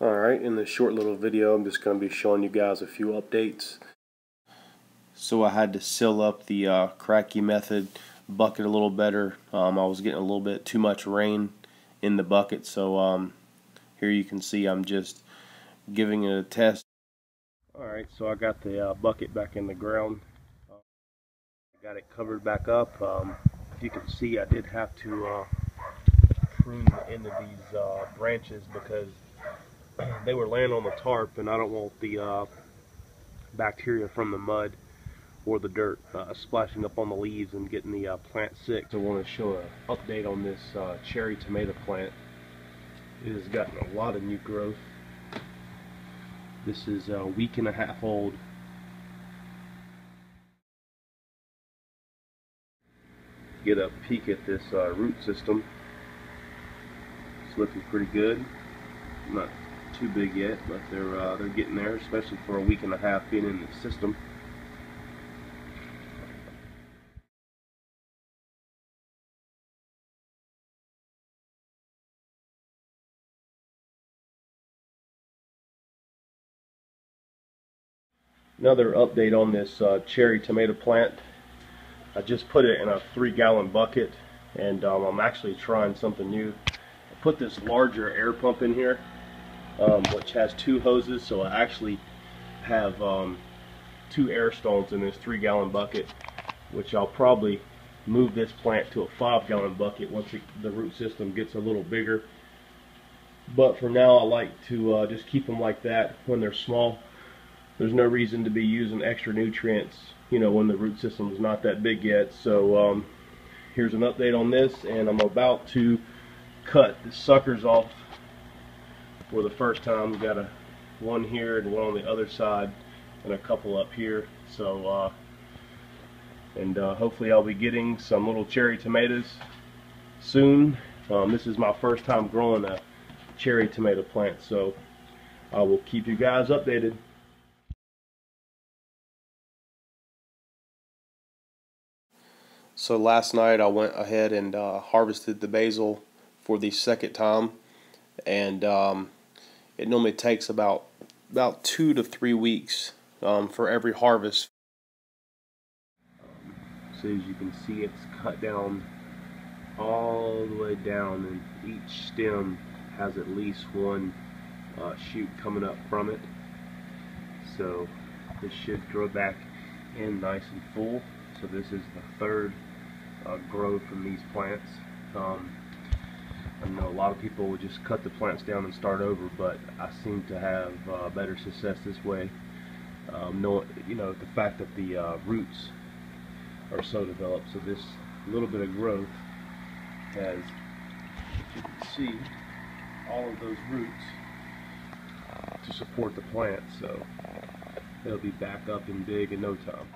Alright, in this short little video I'm just going to be showing you guys a few updates. So I had to seal up the uh, Kratky method bucket a little better. Um, I was getting a little bit too much rain in the bucket so um, here you can see I'm just giving it a test. Alright, so I got the uh, bucket back in the ground. Got it covered back up. Um, you can see I did have to uh, prune the end of these uh, branches because they were laying on the tarp and I don't want the uh, bacteria from the mud or the dirt uh, splashing up on the leaves and getting the uh, plant sick. So I want to show an update on this uh, cherry tomato plant. It has gotten a lot of new growth. This is a week and a half old. Get a peek at this uh, root system. It's looking pretty good. Not too big yet, but they're uh, they're getting there, especially for a week and a half being in the system. Another update on this uh, cherry tomato plant. I just put it in a three gallon bucket and um, I'm actually trying something new. I put this larger air pump in here um, which has two hoses so I actually have um, two air stones in this three gallon bucket which I'll probably move this plant to a five gallon bucket once it, the root system gets a little bigger. But for now I like to uh, just keep them like that when they're small. There's no reason to be using extra nutrients you know when the root system is not that big yet. So um, here's an update on this and I'm about to cut the suckers off for the first time. We've got a one here and one on the other side and a couple up here. So, uh, and uh, hopefully I'll be getting some little cherry tomatoes soon. Um, this is my first time growing a cherry tomato plant, so I will keep you guys updated. So last night I went ahead and uh, harvested the basil for the second time and um, it normally takes about about two to three weeks um, for every harvest. So as you can see, it's cut down all the way down, and each stem has at least one uh, shoot coming up from it. So this should grow back in nice and full. So this is the third uh, growth from these plants. Um, I know a lot of people would just cut the plants down and start over, but I seem to have uh, better success this way. Um, know, you know, the fact that the uh, roots are so developed, so this little bit of growth has, you can see, all of those roots to support the plant, so they'll be back up and big in no time.